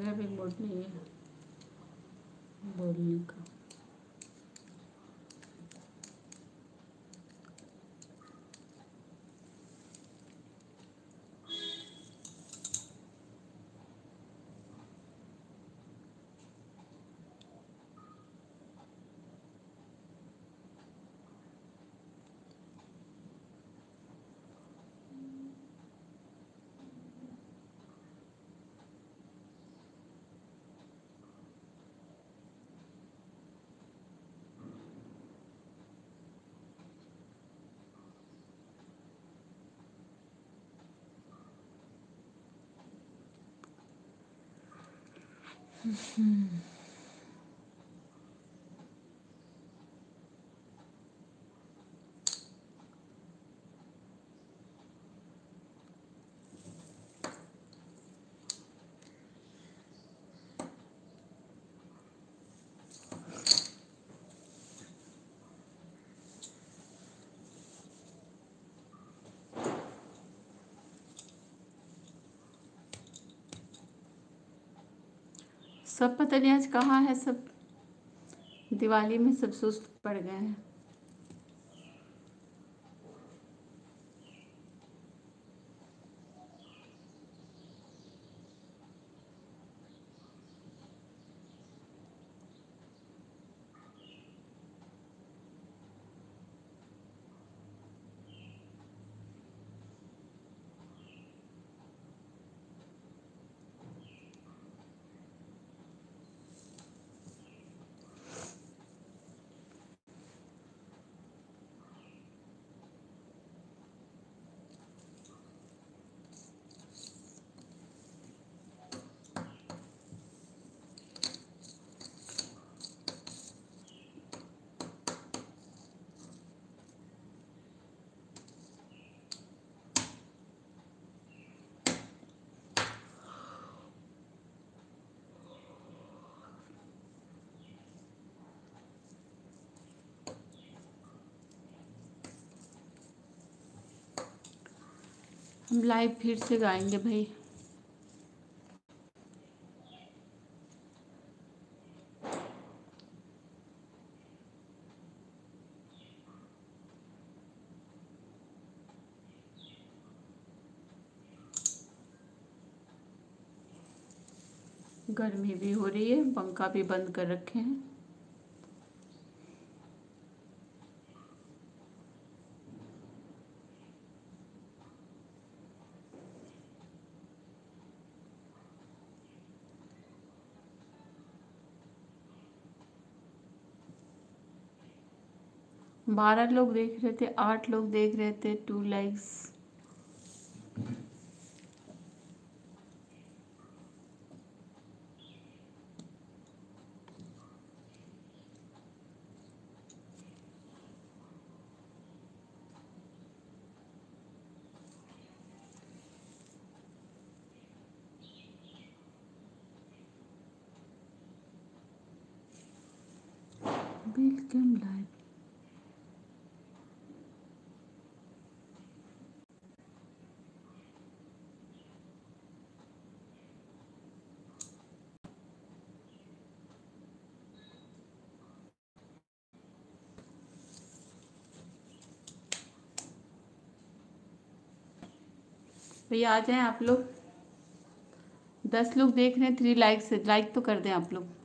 मेरा भी मूड नहीं है। बोलने का। Mm -hmm. सब पता नहीं आज कहाँ है? सब दिवाली में सब सुस्त पड़ गए हैं। हम लाइव फिर से गाएँगे भाई। गर्मी भी हो रही है, पंखा भी बंद कर रखे हैं। बारह लोग देख रहे थे आठ लोग देख रहे थे टू लाइक्स वेलकम लाइव भैया, आ जाएँ आप लोग। दस लोग देख रहे हैं थ्री लाइक्स लाइक तो कर दें आप लोग।